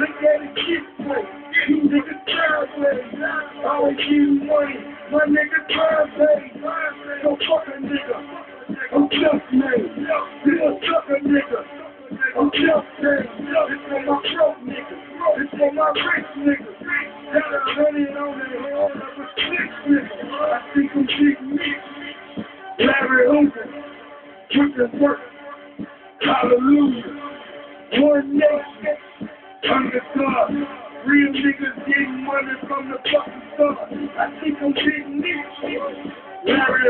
Look play. You niggas try play. Money. My nigga play. Nigga. I'm. This a nigga. I'm. This for my nigga. This for my rich nigga. Got a hundred on head a nigga. I. Larry. Hallelujah. One nation. Under God. Real niggas getting money from the fucking sun. I think I'm mix. Larry